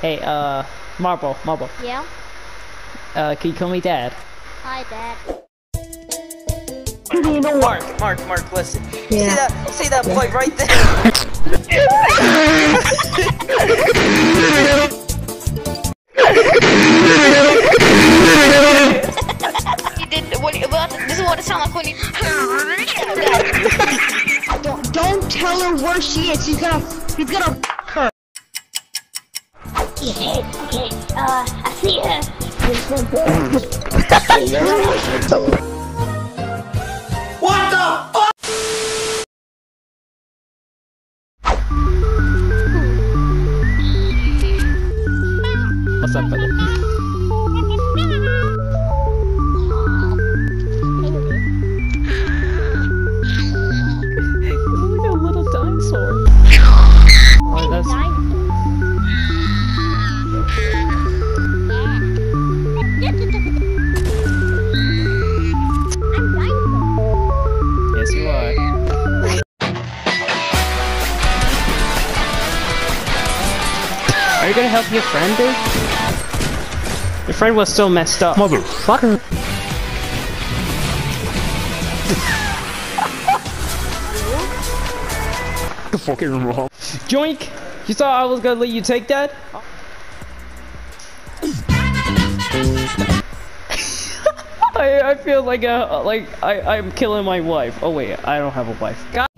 Hey, uh, Marble, Marble. Yeah? Uh, can you call me Dad? Hi, Dad. Mark, Mark, Mark, listen. Yeah. See that? See that boy right there? He did what? Well, this is what it sounds like when you. Don't, don't tell her where she is. She's gonna, he's gonna f her. Okay, uh, I see her. What the fuck? What's up? Are you gonna help your friend, dude? Your friend was still messed up. Motherfucker. the fucking wrong. Joink! You thought I was gonna let you take that? I, I feel like uh like I I'm killing my wife. Oh wait, I don't have a wife. God